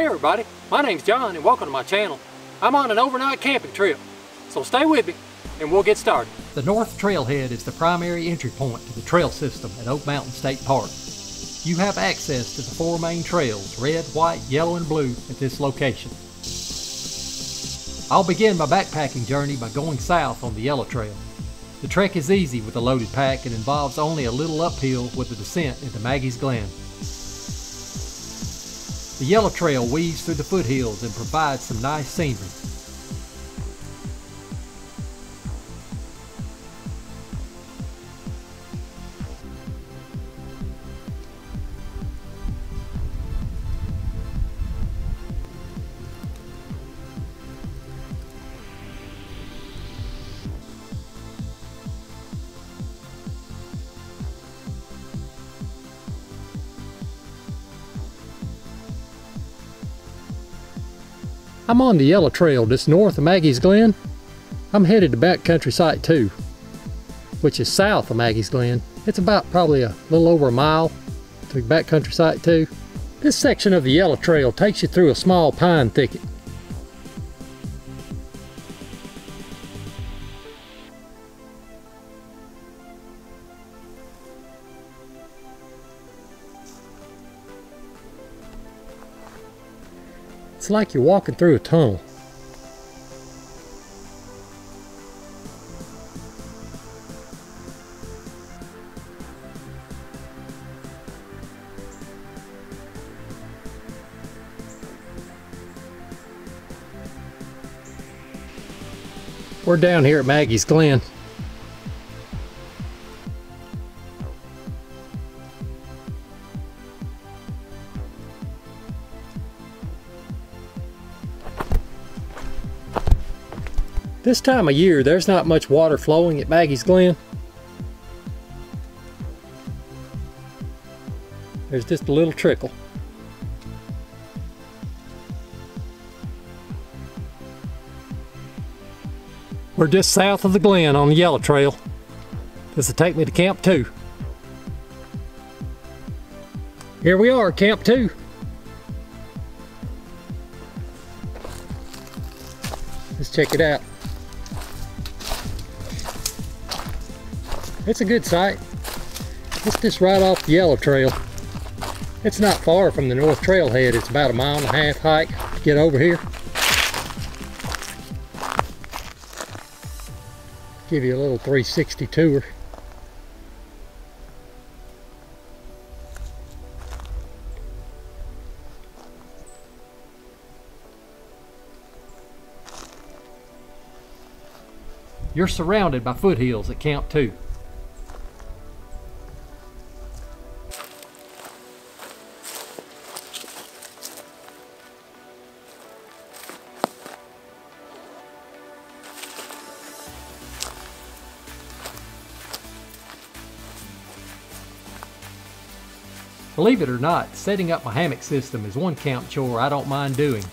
Hey everybody, my name's John and welcome to my channel. I'm on an overnight camping trip, so stay with me and we'll get started. The North Trailhead is the primary entry point to the trail system at Oak Mountain State Park. You have access to the four main trails, red, white, yellow, and blue at this location. I'll begin my backpacking journey by going south on the Yellow Trail. The trek is easy with a loaded pack and involves only a little uphill with a descent into Maggie's Glen. The Yellow Trail weaves through the foothills and provides some nice scenery. I'm on the Yellow Trail just north of Maggie's Glen. I'm headed to Backcountry Site 2, which is south of Maggie's Glen. It's about probably a little over a mile to Backcountry Site 2. This section of the Yellow Trail takes you through a small pine thicket. It's like you're walking through a tunnel. We're down here at Maggie's Glen. This time of year, there's not much water flowing at Maggie's Glen. There's just a little trickle. We're just south of the Glen on the Yellow Trail. This will take me to Camp 2. Here we are, Camp 2. Let's check it out. It's a good site. It's just right off the Yellow Trail. It's not far from the North Trailhead. It's about a mile and a half hike to get over here. Give you a little 360 tour. You're surrounded by foothills at Camp 2. Believe it or not, setting up my hammock system is one camp chore I don't mind doing.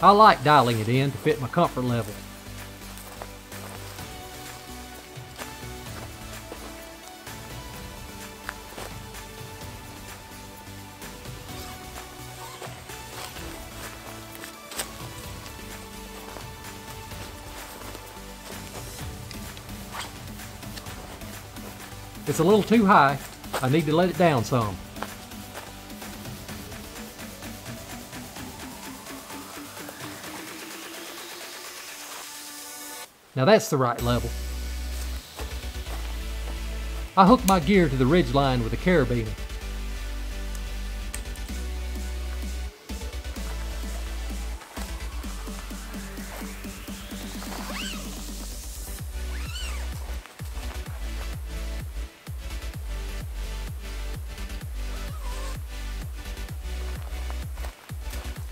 I like dialing it in to fit my comfort level. It's a little too high. I need to let it down some. Now that's the right level. I hook my gear to the ridge line with a carabiner.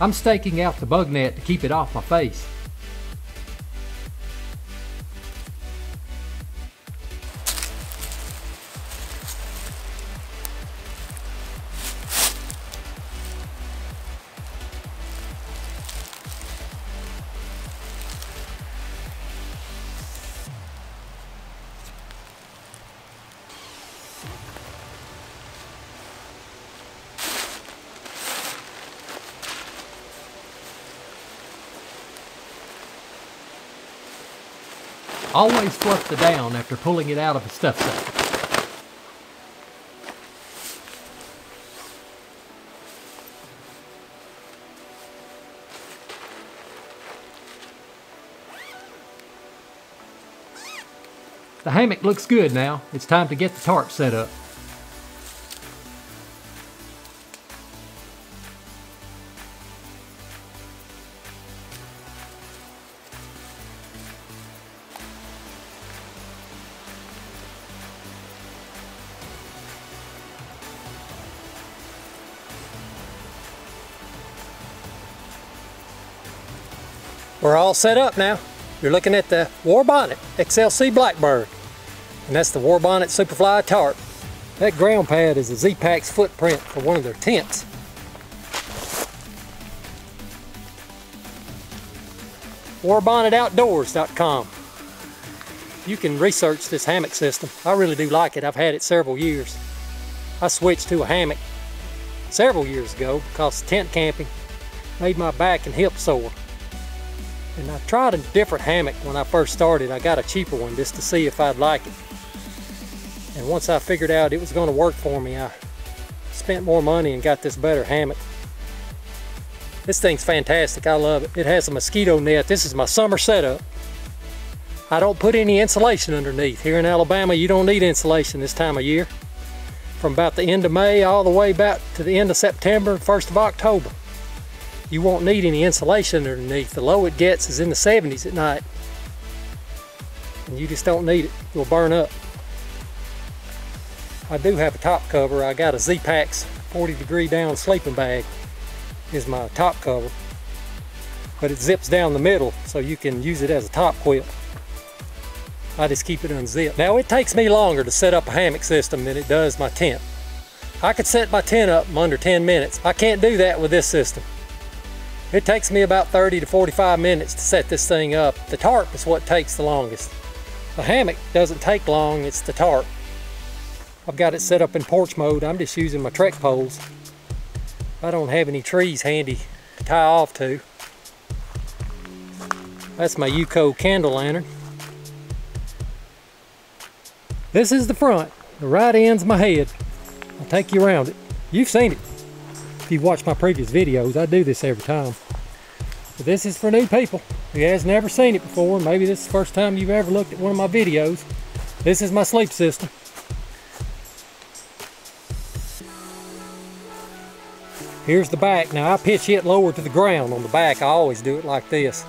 I'm staking out the bug net to keep it off my face. Always fluff the down after pulling it out of the stuff sack. The hammock looks good now. It's time to get the tarp set up. We're all set up now. You're looking at the Warbonnet XLC Blackbird. And that's the Warbonnet Superfly tarp. That ground pad is a Z-Packs footprint for one of their tents. WarbonnetOutdoors.com You can research this hammock system. I really do like it. I've had it several years. I switched to a hammock several years ago because tent camping made my back and hip sore. And I tried a different hammock when I first started. I got a cheaper one just to see if I'd like it. And once I figured out it was going to work for me, I spent more money and got this better hammock. This thing's fantastic. I love it. It has a mosquito net. This is my summer setup. I don't put any insulation underneath. Here in Alabama, you don't need insulation this time of year. From about the end of May all the way back to the end of September, 1st of October you won't need any insulation underneath. The low it gets is in the 70s at night. And you just don't need it. It'll burn up. I do have a top cover. I got a Z-Packs 40 degree down sleeping bag is my top cover. But it zips down the middle so you can use it as a top quilt. I just keep it unzipped. Now it takes me longer to set up a hammock system than it does my tent. I could set my tent up in under 10 minutes. I can't do that with this system. It takes me about 30 to 45 minutes to set this thing up. The tarp is what takes the longest. The hammock doesn't take long, it's the tarp. I've got it set up in porch mode. I'm just using my trek poles. I don't have any trees handy to tie off to. That's my UCO candle lantern. This is the front. The right end's my head. I'll take you around it. You've seen it if you've watched my previous videos, I do this every time. But this is for new people who has never seen it before. Maybe this is the first time you've ever looked at one of my videos. This is my sleep system. Here's the back. Now I pitch it lower to the ground on the back. I always do it like this.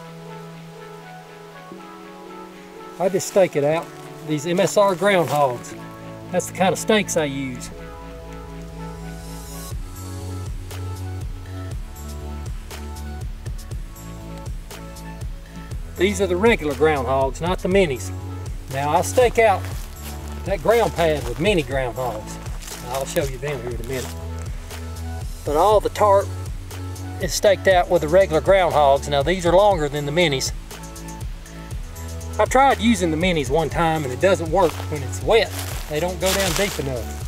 I just stake it out. These MSR groundhogs. That's the kind of stakes I use. These are the regular groundhogs, not the minis. Now I stake out that ground pad with mini groundhogs. I'll show you them here in a minute. But all the tarp is staked out with the regular groundhogs. Now these are longer than the minis. I've tried using the minis one time and it doesn't work when it's wet. They don't go down deep enough.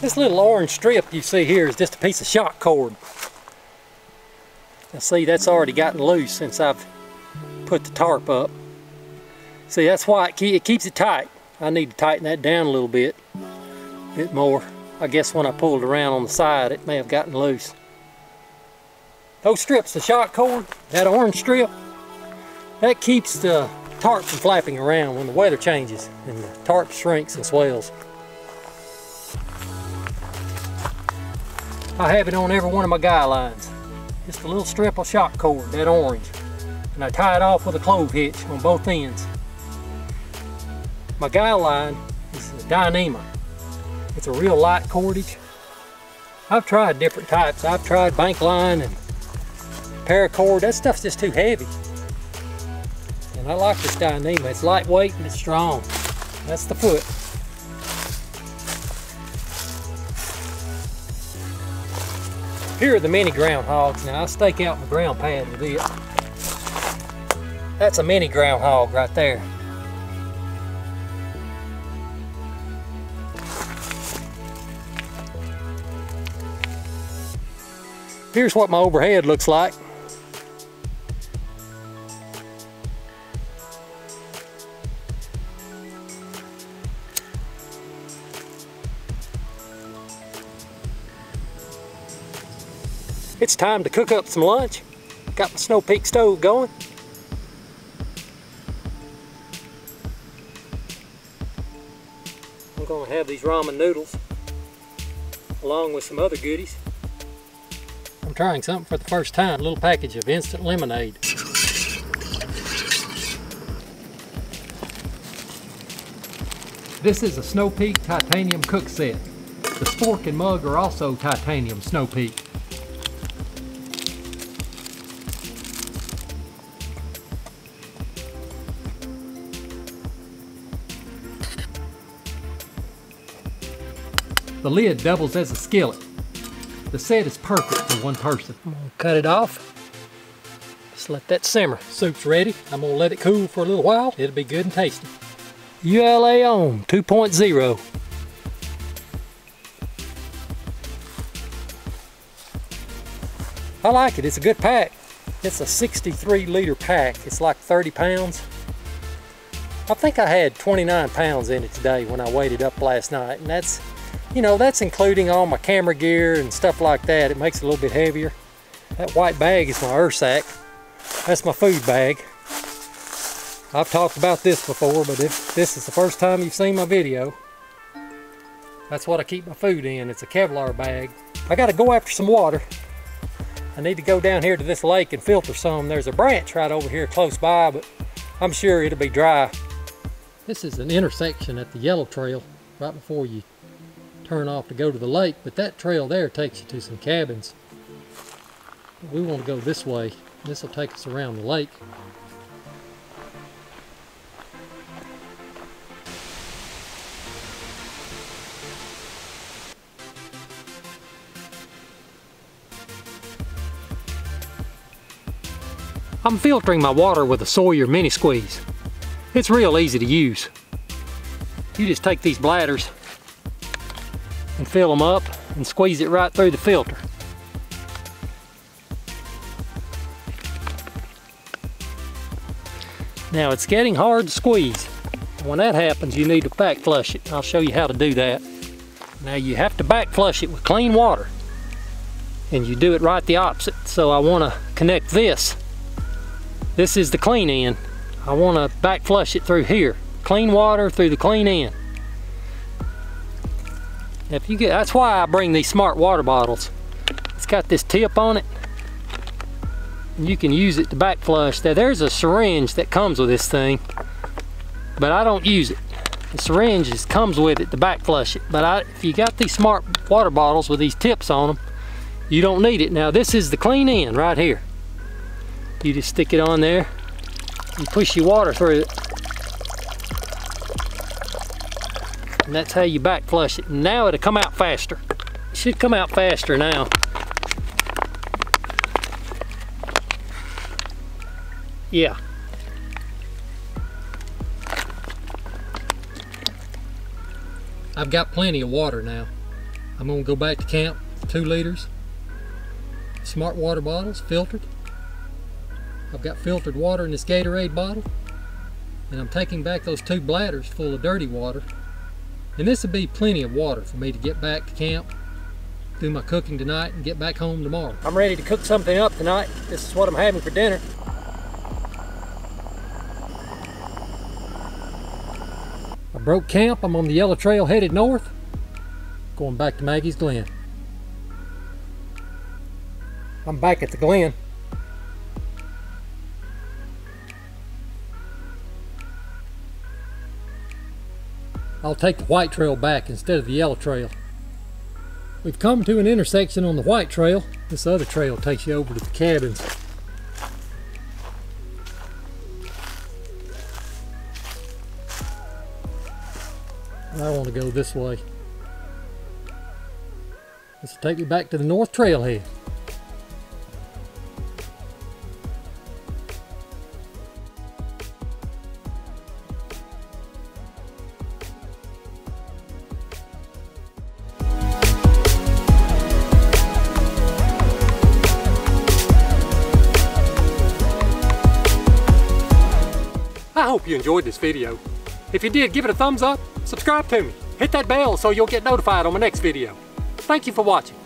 This little orange strip you see here is just a piece of shock cord. Now see, that's already gotten loose since I've put the tarp up. See, that's why it, keep, it keeps it tight. I need to tighten that down a little bit, a bit more. I guess when I pulled around on the side, it may have gotten loose. Those strips, the shock cord, that orange strip, that keeps the tarp from flapping around when the weather changes and the tarp shrinks and swells. I have it on every one of my guy lines. Just a little strip of shock cord, that orange. And I tie it off with a clove hitch on both ends. My guy line is a Dyneema. It's a real light cordage. I've tried different types. I've tried bank line and paracord. That stuff's just too heavy. And I like this Dyneema. It's lightweight and it's strong. That's the foot. Here are the mini groundhogs. Now I stake out my ground pad with it. That's a mini groundhog right there. Here's what my overhead looks like. It's time to cook up some lunch. Got my Snow Peak stove going. I'm gonna have these ramen noodles along with some other goodies. I'm trying something for the first time, a little package of instant lemonade. This is a Snow Peak titanium cook set. The fork and mug are also titanium Snow Peak. The lid doubles as a skillet. The set is perfect for one person. I'm gonna cut it off. Just let that simmer. Soup's ready. I'm gonna let it cool for a little while. It'll be good and tasty. ULA Ohm 2.0. I like it, it's a good pack. It's a 63 liter pack. It's like 30 pounds. I think I had 29 pounds in it today when I weighed it up last night and that's you know, that's including all my camera gear and stuff like that. It makes it a little bit heavier. That white bag is my Ursack. That's my food bag. I've talked about this before, but if this is the first time you've seen my video, that's what I keep my food in. It's a Kevlar bag. I gotta go after some water. I need to go down here to this lake and filter some. There's a branch right over here close by, but I'm sure it'll be dry. This is an intersection at the Yellow Trail right before you turn off to go to the lake, but that trail there takes you to some cabins. We want to go this way. This will take us around the lake. I'm filtering my water with a Sawyer mini squeeze. It's real easy to use. You just take these bladders fill them up and squeeze it right through the filter. Now it's getting hard to squeeze. When that happens, you need to back flush it. I'll show you how to do that. Now you have to back flush it with clean water. And you do it right the opposite. So I want to connect this. This is the clean end. I want to back flush it through here. Clean water through the clean end. If you get, that's why I bring these smart water bottles. It's got this tip on it. You can use it to back flush. Now there's a syringe that comes with this thing, but I don't use it. The syringe just comes with it to back flush it. But I, if you got these smart water bottles with these tips on them, you don't need it. Now this is the clean end right here. You just stick it on there. You push your water through it. And that's how you back flush it. Now it'll come out faster. It should come out faster now. Yeah. I've got plenty of water now. I'm gonna go back to camp, two liters. Smart water bottles, filtered. I've got filtered water in this Gatorade bottle. And I'm taking back those two bladders full of dirty water and this would be plenty of water for me to get back to camp, do my cooking tonight, and get back home tomorrow. I'm ready to cook something up tonight. This is what I'm having for dinner. I broke camp. I'm on the yellow trail headed north, going back to Maggie's Glen. I'm back at the Glen. I'll take the white trail back instead of the yellow trail. We've come to an intersection on the white trail. This other trail takes you over to the cabins. I want to go this way. This will take me back to the north trailhead. I hope you enjoyed this video. If you did, give it a thumbs up, subscribe to me, hit that bell so you'll get notified on my next video. Thank you for watching.